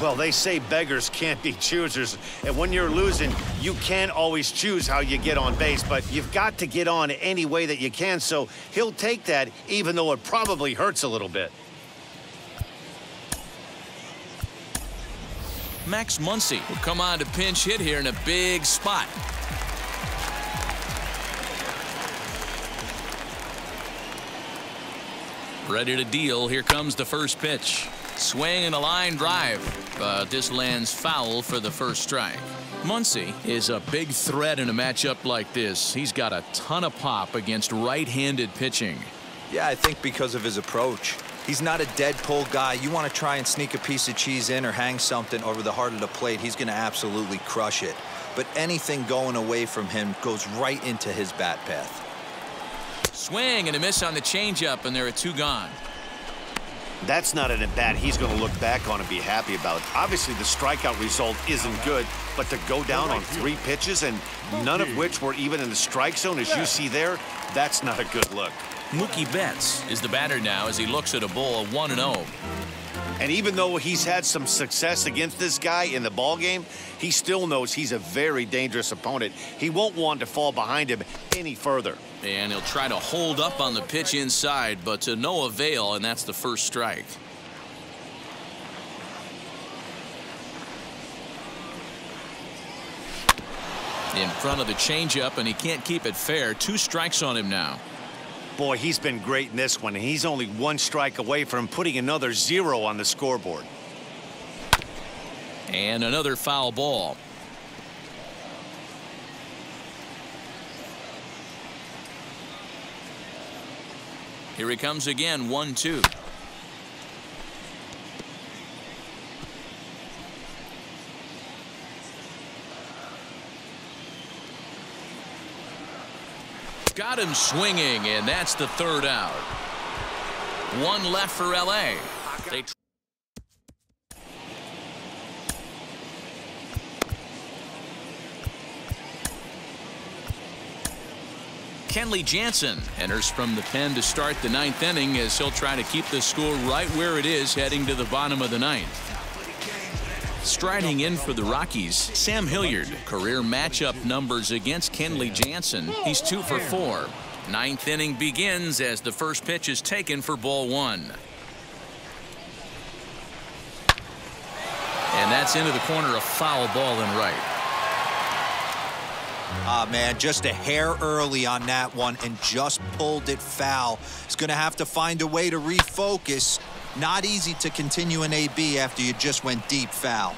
Well, they say beggars can't be choosers. And when you're losing, you can't always choose how you get on base, but you've got to get on any way that you can. So he'll take that, even though it probably hurts a little bit. Max Muncy will come on to pinch hit here in a big spot. Ready to deal. Here comes the first pitch. Swing and a line drive, but this lands foul for the first strike. Muncy is a big threat in a matchup like this. He's got a ton of pop against right-handed pitching. Yeah, I think because of his approach. He's not a dead pull guy. You want to try and sneak a piece of cheese in or hang something over the heart of the plate, he's going to absolutely crush it. But anything going away from him goes right into his bat path. Swing and a miss on the changeup, and there are two gone. That's not an at bat he's going to look back on and be happy about. Obviously, the strikeout result isn't good, but to go down on three pitches and none of which were even in the strike zone, as you see there, that's not a good look. Mookie Betts is the batter now as he looks at a ball 1 0. And even though he's had some success against this guy in the ball game, he still knows he's a very dangerous opponent. He won't want to fall behind him any further. And he'll try to hold up on the pitch inside, but to no avail, and that's the first strike. In front of the changeup, and he can't keep it fair. Two strikes on him now. Boy, he's been great in this one, he's only one strike away from putting another zero on the scoreboard. And another foul ball. Here he comes again, 1 Got him swinging, and that's the third out. One left for LA. They Kenley Jansen enters from the pen to start the ninth inning as he'll try to keep the score right where it is heading to the bottom of the ninth. Striding in for the Rockies, Sam Hilliard. Career matchup numbers against Kenley Jansen. He's two for four. Ninth inning begins as the first pitch is taken for ball one. And that's into the corner, a foul ball and right. Ah, man, just a hair early on that one and just pulled it foul. He's going to have to find a way to refocus. Not easy to continue an AB after you just went deep foul.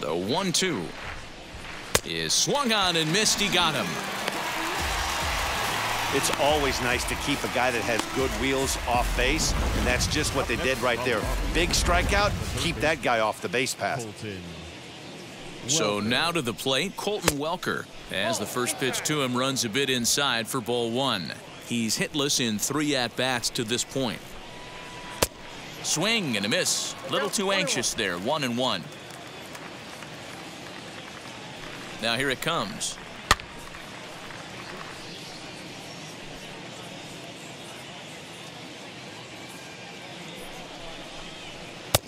The one two is swung on and missed. He got him. It's always nice to keep a guy that has good wheels off base, and that's just what they did right there. Big strikeout, keep that guy off the base path. So now to the plate, Colton Welker. As the first pitch to him runs a bit inside for ball one. He's hitless in three at-bats to this point. Swing and a miss. Little too anxious there, one and one. Now here it comes.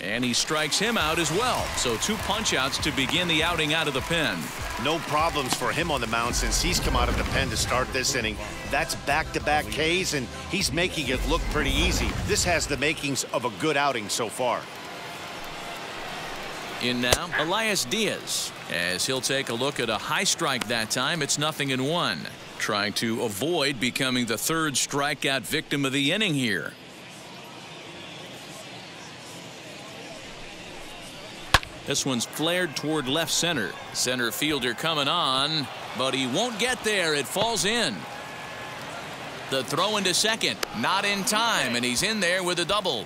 And he strikes him out as well. So two punch-outs to begin the outing out of the pen. No problems for him on the mound since he's come out of the pen to start this inning. That's back-to-back Ks, and he's making it look pretty easy. This has the makings of a good outing so far. In now, Elias Diaz. As he'll take a look at a high strike that time, it's nothing in one. Trying to avoid becoming the third strikeout victim of the inning here. This one's flared toward left center. Center fielder coming on, but he won't get there. It falls in. The throw into second, not in time, and he's in there with a double.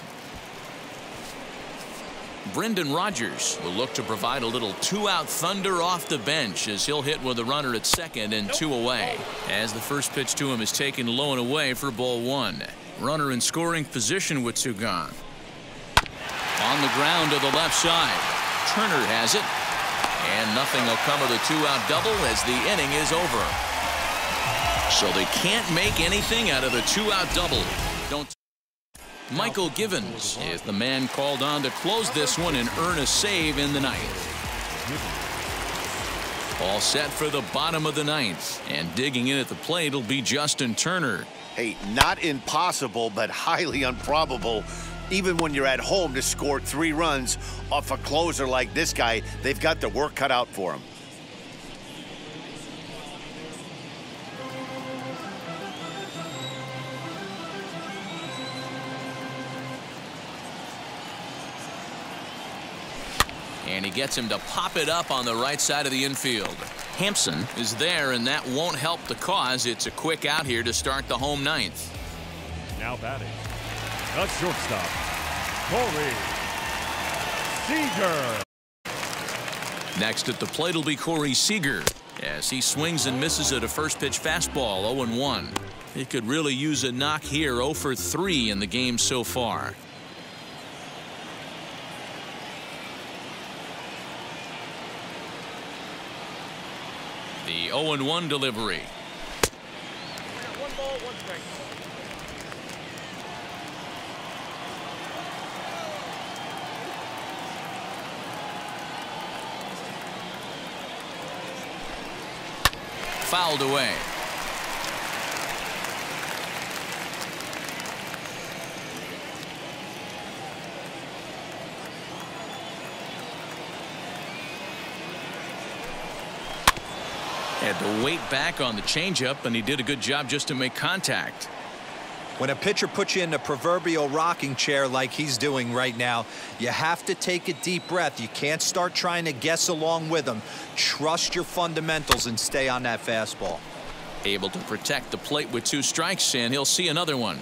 Brendan Rodgers will look to provide a little two-out thunder off the bench as he'll hit with a runner at second and two away. As the first pitch to him is taken low and away for ball one. Runner in scoring position with two gone. On the ground to the left side. Turner has it. And nothing will come of the two-out double as the inning is over. So they can't make anything out of the two-out double. Don't Mychal Givens is the man called on to close this one and earn a save in the ninth. All set for the bottom of the ninth. And digging in at the plate will be Justin Turner. Hey, not impossible, but highly improbable. Even when you're at home to score three runs off a closer like this guy, they've got the work cut out for him. And he gets him to pop it up on the right side of the infield. Hampson is there, and that won't help the cause. It's a quick out here to start the home ninth. Now batting. The shortstop, Corey Seager. Next at the plate will be Corey Seager as he swings and misses at a first pitch fastball 0 1. He could really use a knock here 0 for 3 in the game so far. The 0 1 delivery. Fouled away. Had to wait back on the changeup, and he did a good job just to make contact. When a pitcher puts you in a proverbial rocking chair like he's doing right now, you have to take a deep breath. You can't start trying to guess along with him. Trust your fundamentals and stay on that fastball. Able to protect the plate with two strikes, and he'll see another one.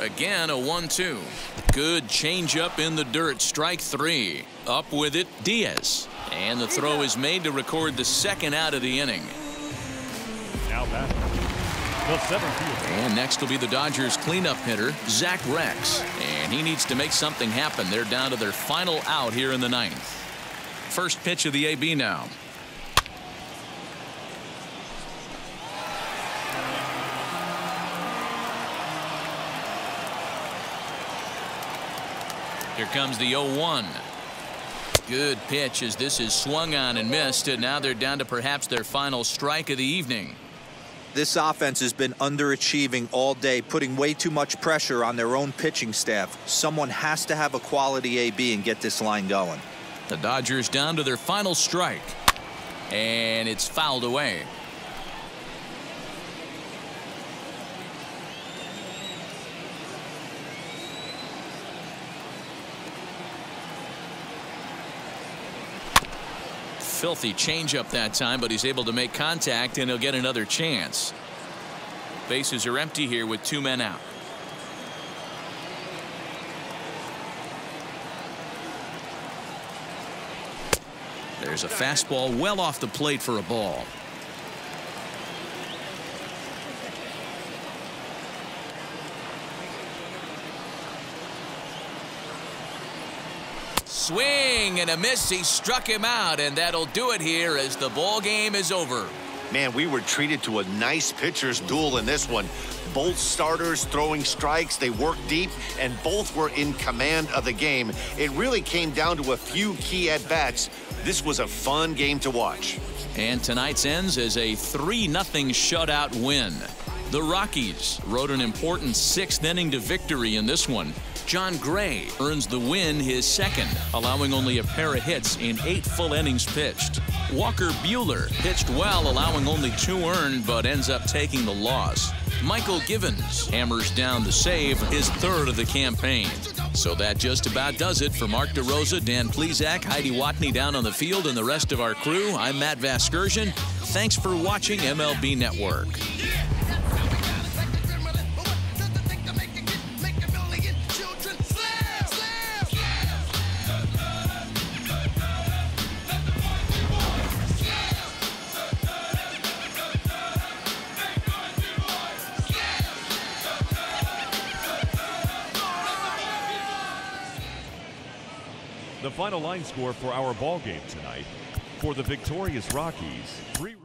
Again, a 1 2. Good changeup in the dirt. Strike three. Up with it, Diaz. And the throw is made to record the second out of the inning. Now batting. The center fielder. And next will be the Dodgers cleanup hitter, Zach Reks. And he needs to make something happen. They're down to their final out here in the ninth. First pitch of the AB now. Here comes the 0-1. Good pitch as this is swung on and missed. And now they're down to perhaps their final strike of the evening. This offense has been underachieving all day, putting way too much pressure on their own pitching staff. Someone has to have a quality AB and get this line going. The Dodgers down to their final strike. And it's fouled away. Filthy changeup that time, but he's able to make contact and he'll get another chance. Bases are empty here with two men out. There's a fastball well off the plate for a ball. Swing and a miss. He struck him out, and that'll do it here as the ball game is over. Man, we were treated to a nice pitcher's duel in this one. Both starters throwing strikes, they worked deep, and both were in command of the game. It really came down to a few key at-bats. This was a fun game to watch. And tonight's ends as a 3 0 shutout win. The Rockies rode an important sixth inning to victory in this one. Jon Gray earns the win his second, allowing only a pair of hits in eight full innings pitched. Walker Buehler pitched well, allowing only two earned, but ends up taking the loss. Mychal Givens hammers down the save, his third of the campaign. So that just about does it for Mark DeRosa, Dan Plesac, Heidi Watney down on the field, and the rest of our crew. I'm Matt Vasgersian. Thanks for watching MLB Network. The final line score for our ball game tonight. For the victorious Rockies, three